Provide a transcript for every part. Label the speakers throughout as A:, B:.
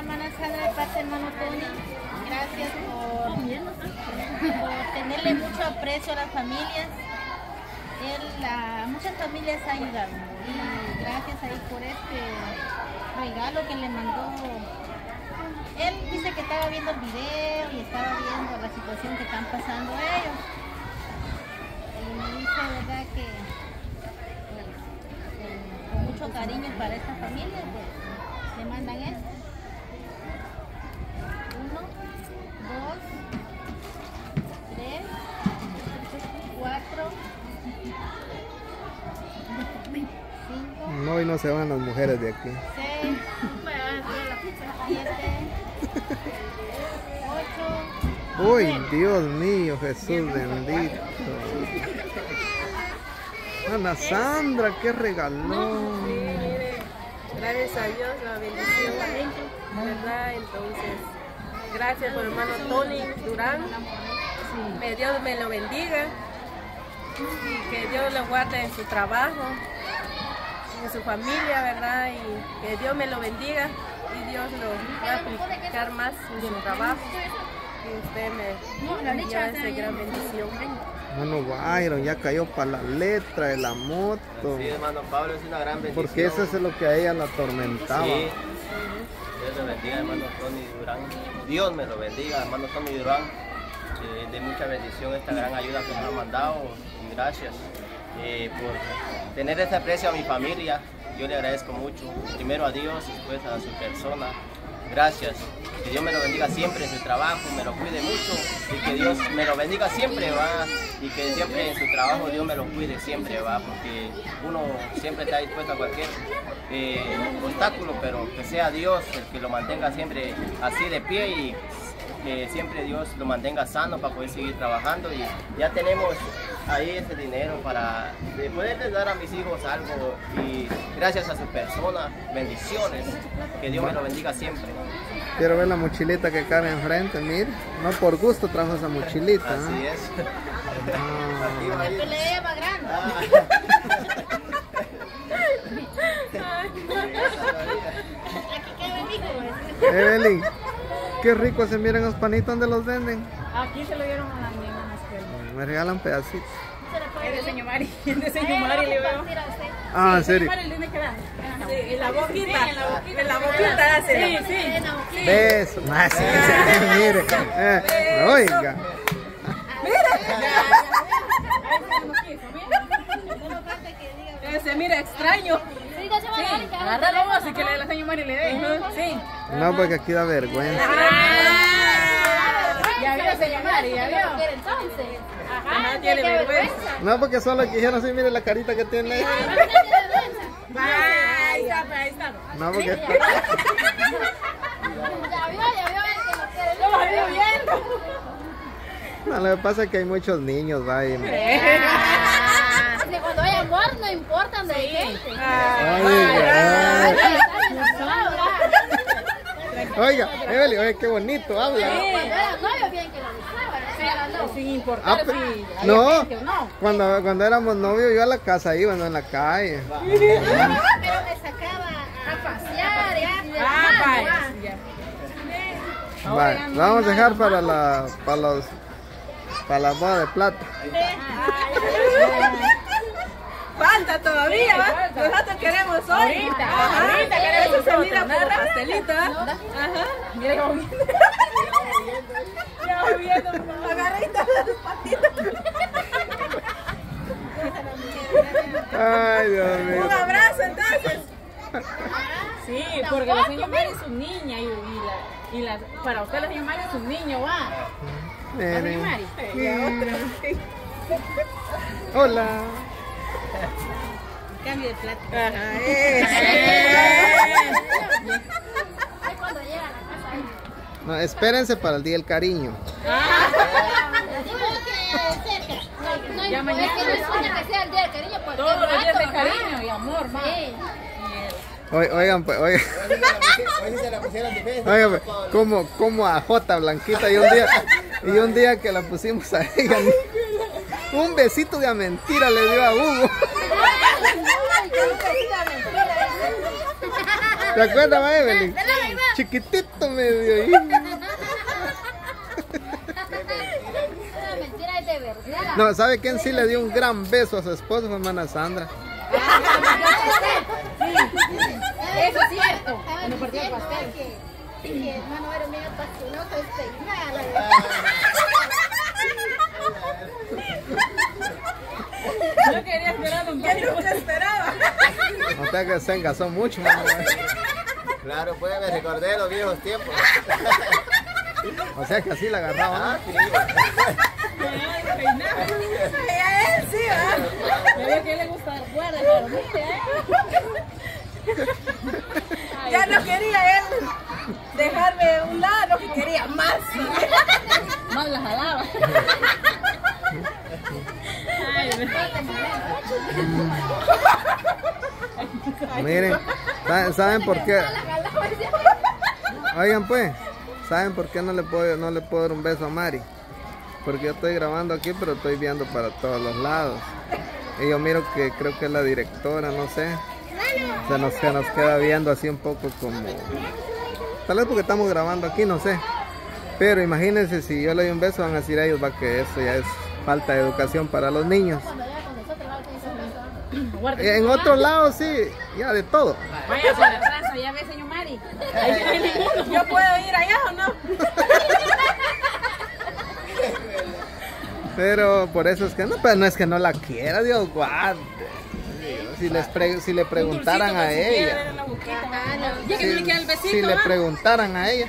A: hermana Sandra parte hermano Tony. Gracias por, tenerle mucho aprecio a las familias. Él a muchas familias ha ayudado y gracias ahí por este regalo que le mandó. Él dice que estaba viendo el video y estaba viendo la situación que están pasando ellos. Y me dice, ¿verdad? Que con- con mucho cariño para esta familia, pues le mandan esto.
B: No, se van las mujeres de aquí.
A: seis, siete, ocho,
B: Uy, Dios mío, Jesús bendito. Ana Sandra, qué regalón.
C: Gracias a Dios, la bendición, ¿verdad? Entonces, gracias por hermano Tony Durán. Que Dios me lo bendiga y que Dios lo guarde en su trabajo, en su familia, ¿verdad? Y que Dios me lo bendiga y Dios lo va a aplicar más en su trabajo. Y usted me dio esa gran bendición.
B: Hermano Byron, ya cayó para la letra de la moto.
D: Sí, hermano Pablo, es una gran bendición.
B: Porque eso es lo que a ella la atormentaba.
D: Sí. Dios le bendiga, hermano Tony Durán. Dios me lo bendiga, hermano Tony Durán. Eh, de mucha bendición esta gran ayuda que nos ha mandado. Gracias eh, por tener este aprecio a mi familia. Yo le agradezco mucho. Primero a Dios, después a su persona. Gracias. Que Dios me lo bendiga siempre en su trabajo, me lo cuide mucho y que Dios me lo bendiga siempre, va. Y que siempre en su trabajo Dios me lo cuide siempre, va. Porque uno siempre está dispuesto a cualquier eh, obstáculo, pero que sea Dios el que lo mantenga siempre así de pie y que siempre Dios lo mantenga sano para poder seguir trabajando y ya tenemos ahí ese dinero para de poderles dar a mis hijos algo y gracias a su persona, bendiciones, que Dios me lo bendiga siempre.
B: Quiero ver la mochilita que cabe enfrente, mire. No por gusto trajo esa mochilita.
D: Así
B: ¿eh?
D: es.
B: Ah,
A: la pelea más grande. Aquí mi hijo.
B: Evelyn, qué rico se miran los panitos donde los venden.
E: Aquí se lo dieron a la niña en la escuela.
B: Me regalan pedacitos.
E: Es de señor Mari, es de señor Mari, le veo.
B: Ah, en serio.
C: Sí, en la boquita,
E: en la boquita.
C: en la boquita hace.
E: Sí, sí.
B: Beso. Más, sí, sí, mire. Eh, oiga.
E: Ese, mira, extraño. Sí, agarra la voz y que le la señor Mari le dé. Sí.
B: No, porque aquí da vergüenza.
E: Ya vio, señor Mari, ya vio.
A: entonces.
E: Ajá, tiene vergüenza.
B: No, porque solo quisieron así, mire la carita que tiene.
E: Ahí está, pues, ahí está.
B: No, porque
A: Ya vio, ya vio el que lo
E: viendo.
B: no, lo que pasa es que hay muchos niños,
A: amor no importa donde hay gente.
B: Oiga, Evelyn, oye, qué bonito habla.
A: Cuando era novio bien que lo buscaba.
E: Sin importar
B: Ah,
E: hay
B: no,
E: no.
B: cuando, cuando éramos novios yo a la casa iba, no en la calle.
A: Pero me sacaba a pasear de
E: Ah,
B: lo vamos a dejar para la, para los, para la boda de plata.
C: Falta todavía, ¿va? Nosotros queremos hoy.
E: Ahorita,
C: Ajá.
E: ahorita queremos
C: Eso se mira
E: ¿verdad?
C: pastelito, ¿ah? Ajá.
E: Mira cómo viene. Ya va viendo, mamá.
C: Agarrita las patitas.
B: Ay, Dios mío.
C: Un abrazo entonces.
E: Sí, porque la señora Mari es su niña y, y, la, y la, para usted la señora Mari es su niño, va. La señora
B: Miren.
E: Mari.
B: Hola.
A: Cambio de plata.
C: Ajá,
A: Ay, cuando llega a la casa. ay.
B: No, espérense para el día del cariño.
A: Digo que cerca. No, no,
E: Ya
A: es
E: mañana.
A: que no que sea el día del cariño. Porque
E: Todos los días de cariño y amor.
A: Sí.
B: Oi- Oigan, pues, oigan. Oigan, pues, como, como a J Blanquita y un día, y un día que la pusimos a ella, un besito de a mentira le dio a Hugo. ¿Te acuerdas, va, Evelyn? Chiquitito medio ahí.
A: Es.
B: No, ¿sabe quién sí le dio un gran beso a su esposo? Fue hermana Sandra.
E: Eso es cierto.
A: Hermano era medio apasionado, despeinada.
E: No quería esperar un poco.
B: O sea que se engasó mucho, mamá.
D: Claro, pues me recordé los viejos tiempos.
B: O sea que así la agarraba.
D: Ah,
B: ¿no?
D: sí.
E: Me veo que le gusta dar cuerda, pero mire, ¿eh?
C: Ya no quería él dejarme un lado, que quería más.
E: Más la jalaba.
B: Miren, ¿saben- ¿saben por qué? Oigan pues, ¿saben por qué no le puedo no le puedo dar un beso a Mari? Porque yo estoy grabando aquí, pero estoy viendo para todos los lados. Y yo miro que creo que es la directora, no sé. Se nos, nos queda viendo así un poco como... Tal vez porque estamos grabando aquí, no sé. Pero imagínense si yo le doy un beso, van a decir a ellos va que eso ya es falta de educación para los niños. En otros lados sí, ya de todo.
E: Vaya para atrás, allá ve, señor Mari. Ahí no hay ninguno.
C: ¿Yo puedo ir allá o no?
B: Pero por eso es que no, pero no es que no la quiera, Dios guarde. Si, les pre- si le preguntaran a ella,
E: besito,
B: si le preguntaran a ella,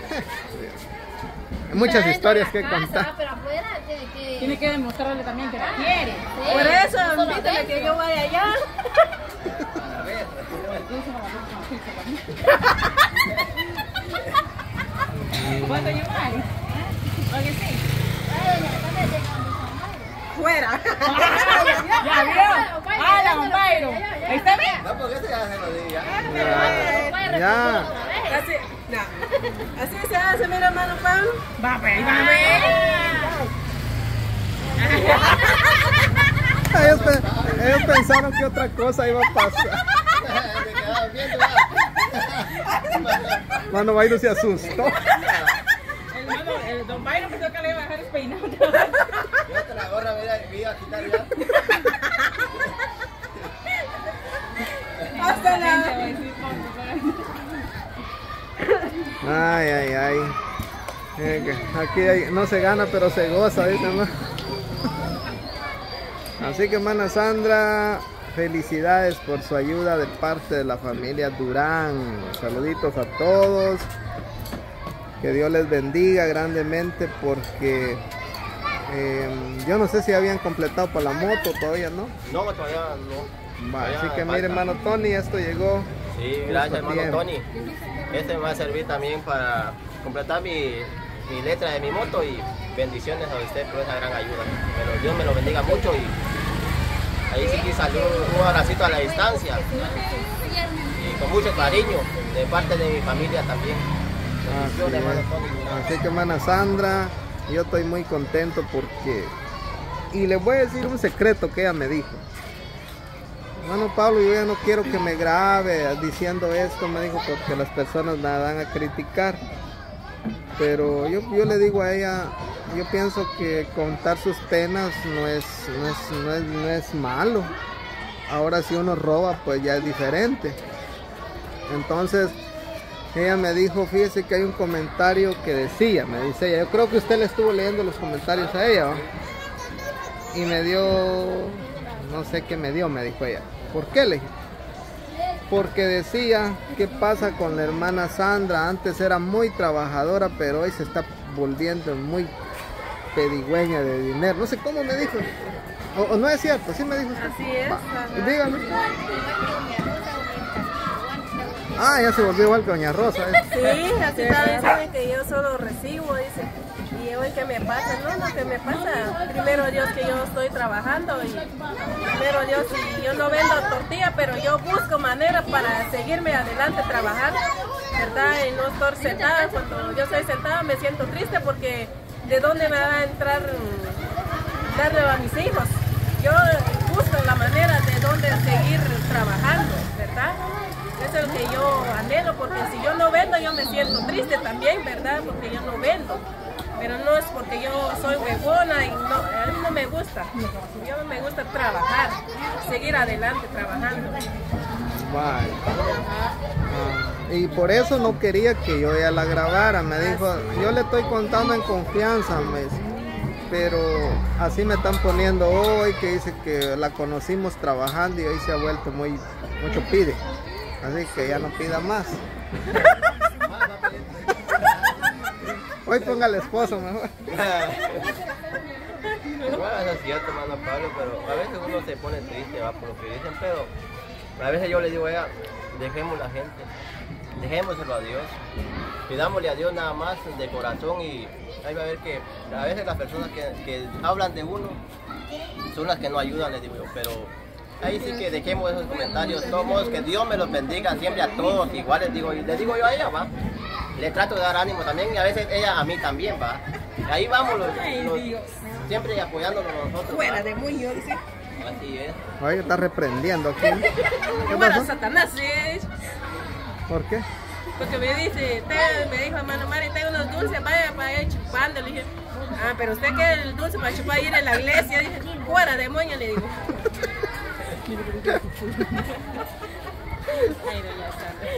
B: muchas historias que contar.
A: Pero afuera, que, que...
E: Tiene que demostrarle también que la quiere.
A: Sí,
C: Por eso,
A: beso.
C: que yo vaya allá.
E: ¿Cómo señor Mari? Oye, sí.
C: Fuera.
E: Ya vio. ¡Hala, don Byron! ¿Está bien?
D: No, porque ese ya se lo di ya.
B: Ya, ya.
C: Así, no. Así se hace, mi hermano Pan.
E: Va, pues, va, pues.
B: Ellos, pe- ellos pensaron que otra cosa iba a pasar. Mano Bairo se asustó.
E: El, mano, el don Byron pensó que le iba a dejar despeinado.
D: Yo te la gorra me iba- me iba a quitar ya.
C: Hasta la.
B: Ay, ay, ay. Eh, Aquí hay- no se gana, pero se goza, dicen, ¿no? Así que, hermana Sandra, felicidades por su ayuda de parte de la familia Durán. Saluditos a todos. Que Dios les bendiga grandemente porque eh, yo no sé si habían completado para la moto todavía, ¿no?
D: No, todavía no.
B: Va,
D: Todavía
B: así que mire, hermano Tony, esto llegó.
D: Sí, gracias hermano
B: tiempo.
D: Tony. Este me va a servir también para completar mi, mi letra de mi moto y bendiciones a usted por esa gran ayuda. Pero Dios me lo bendiga mucho y ahí sí que salió un abracito a la distancia y con mucho cariño de parte de mi familia también.
B: Así, es. Que hermana Sandra, yo estoy muy contento porque... Y le voy a decir un secreto que ella me dijo. Hermano Pablo, yo ya no quiero que me grabe diciendo esto, me dijo, porque las personas me van a criticar. Pero yo, yo le digo a ella, yo pienso que contar sus penas no es, no es, no es, no es malo. Ahora si uno roba, pues ya es diferente. Entonces, ella me dijo, fíjese que hay un comentario que decía, me dice ella, yo creo que usted le estuvo leyendo los comentarios a ella. Y me dio, no sé qué me dio, me dijo ella. ¿Por qué le dije? Porque decía, ¿qué pasa con la hermana Sandra? Antes era muy trabajadora, pero hoy se está volviendo muy pedigüeña de dinero. No sé cómo me dijo. O, o no es cierto, sí me dijo. usted?
C: Así es, ajá.
B: Dígame. Ah, ya se volvió igual que Doña Rosa. ¿eh?
C: Sí, así está diciendo que yo solo recibo, dice. Y hoy que me pasa, no, lo que me pasa, primero Dios que yo estoy trabajando y primero Dios y yo no vendo tortilla, pero yo busco maneras para seguirme adelante trabajando, ¿verdad? Y no estar sentada, cuando yo estoy sentada me siento triste porque de dónde me va a entrar mm, darle a mis hijos. Yo busco la manera de dónde seguir trabajando, ¿verdad? Eso es lo que yo anhelo, porque si yo no vendo, yo me siento triste también, ¿verdad? Porque yo no vendo. Pero no es porque yo soy huevona y no, a mí no me gusta. Yo me gusta trabajar, seguir adelante trabajando.
B: Vale. Y por eso no quería que yo ya la grabara. Me dijo, yo le estoy contando en confianza, me dice, pero así me están poniendo hoy, que dice que la conocimos trabajando y hoy se ha vuelto muy, mucho pide. Así que ya no pida más. Hoy ponga al esposo mejor.
D: Hermano Pablo, pero a veces uno se pone triste, va, por lo que dicen, pero a veces yo le digo a ella, dejemos la gente, dejémoselo a Dios, pidámosle a Dios nada más de corazón y ahí va a ver que a veces las personas que, que hablan de uno son las que no ayudan, les digo yo, pero ahí sí que dejemos esos comentarios, todos que Dios me los bendiga siempre a todos, igual les digo, les digo yo a ella, va, le trato de dar ánimo también y a veces ella a mí también, va, ahí vamos los, los- siempre apoyándonos nosotros,
C: Fuera de muy yo, dice.
D: así es.
B: Oye, está reprendiendo aquí. ¿Qué pasó?
C: Satanás, sí.
B: ¿Por qué?
C: Porque me dice, "Te- me dijo hermano Mari, tengo unos dulces, vaya para ir chupando. Le dije, ah, pero usted quiere el dulce para chupar ir en la iglesia. Dije, fuera demonio, le digo.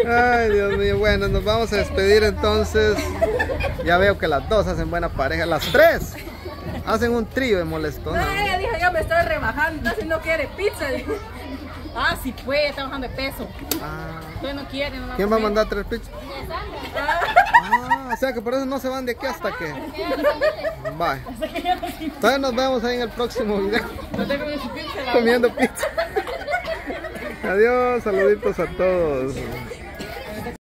E: Ay,
B: Dios mío. Bueno, nos vamos a despedir entonces. Ya veo que las dos hacen buena pareja. Las tres hacen un trío de molestón.
C: No, ella dijo, yo me estoy rebajando, entonces no quiere pizza. Dijo.
E: Ah, sí puede, está bajando de peso.
B: Ah,
E: Usted no quiere, no
B: ¿Quién va a mandar tres pizzas? Ah, o sea que por eso no se van de aquí hasta que. Bye. Entonces nos vemos ahí en el próximo video comiendo pizza. Adiós, saluditos a todos.